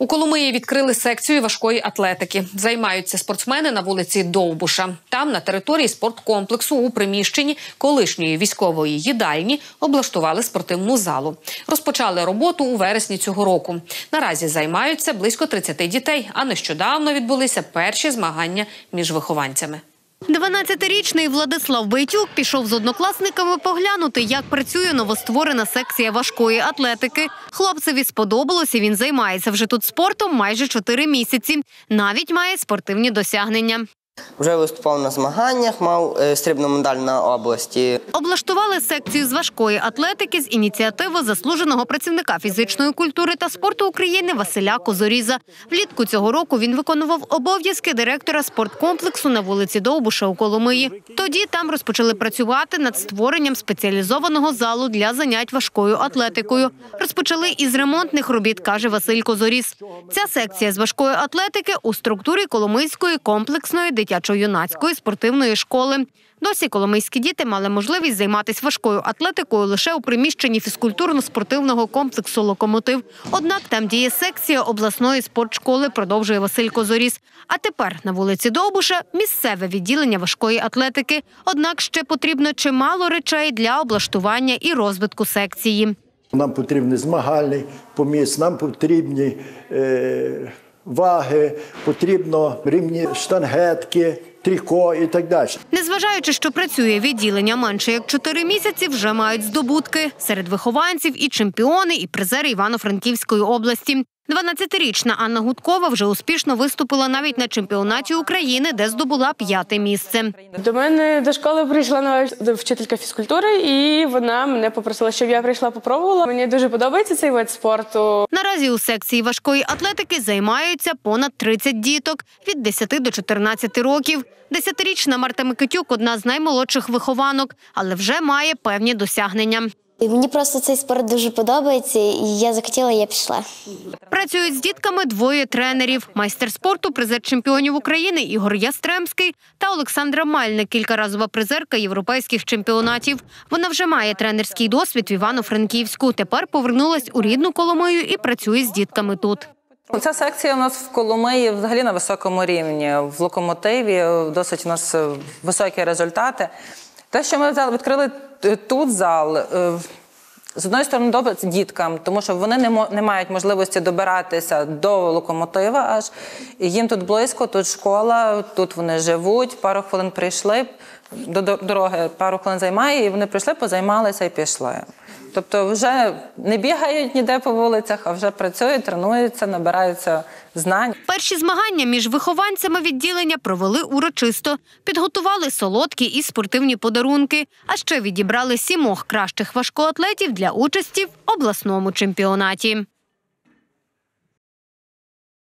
У Коломиї відкрили секцію важкої атлетики. Займаються спортсмени на вулиці Довбуша. Там, на території спорткомплексу, у приміщенні колишньої військової їдальні облаштували спортивну залу. Розпочали роботу у вересні цього року. Наразі займаються близько 30 дітей, а нещодавно відбулися перші змагання між вихованцями. 12-річний Владислав Бейтюк пішов з однокласниками поглянути, як працює новостворена секція важкої атлетики. Хлопцеві сподобалося. Він займається вже тут спортом майже 4 місяці. Навіть має спортивні досягнення. Вже виступав на змаганнях, мав е, срібну медаль на області. Облаштували секцію з важкої атлетики з ініціативи заслуженого працівника фізичної культури та спорту України Василя Козоріза. Влітку цього року він виконував обов'язки директора спорткомплексу на вулиці Довбуша у Коломиї. Тоді там розпочали працювати над створенням спеціалізованого залу для занять важкою атлетикою. Розпочали із ремонтних робіт, каже Василь Козоріз. Ця секція з важкої атлетики у структурі Коломийської комплексної дитячо-юнацької спортивної школи. Досі коломийські діти мали можливість займатися важкою атлетикою лише у приміщенні фізкультурно-спортивного комплексу Локомотив. Однак там діє секція обласної спортшколи, продовжує Василь Козоріс. А тепер на вулиці Довбуша місцеве відділення важкої атлетики. Однак ще потрібно чимало речей для облаштування і розвитку секції. Нам потрібний змагальний поміст, нам потрібні е, ваги, потрібно рівні штангетки, тріко і так далі. Незважаючи, що працює відділення менше як чотири місяці, вже мають здобутки серед вихованців і чемпіони, і призери Івано-Франківської області. 12-річна Анна Гудкова вже успішно виступила навіть на чемпіонаті України, де здобула п'яте місце. До мене до школи прийшла нова вчителька фізкультури, і вона мене попросила, щоб я прийшла попробувала. Мені дуже подобається цей вид спорту. Наразі у секції важкої атлетики займаються понад 30 діток від 10 до 14 років. Десятирічна Марта Микитюк – одна з наймолодших вихованок, але вже має певні досягнення. І Мені просто цей спорт дуже подобається, і я захотіла, я пішла. Працюють з дітками двоє тренерів: майстер спорту, призер чемпіонів України Ігор Ястремський та Олександра Мальник, кількаразова призерка європейських чемпіонатів. Вона вже має тренерський досвід в Івано-Франківську. Тепер повернулась у рідну Коломию і працює з дітками тут. Ця секція у нас в Коломиї взагалі на високому рівні. В локомотиві досить у нас е, високі результати. Те, що ми взяли- відкрили тут зал, е, з одної сторони, добре діткам, тому що вони не, не мають можливості добиратися до локомотива аж. Їм тут близько, тут школа, тут вони живуть, пару хвилин прийшли, до до- дороги пару хвилин займає, і вони прийшли, позаймалися і пішли. Тобто вже не бігають ніде по вулицях, а вже працюють, тренуються, набираються знань. Перші змагання між вихованцями відділення провели урочисто, підготували солодкі і спортивні подарунки, а ще відібрали сімох кращих важкоатлетів для участі в обласному чемпіонаті.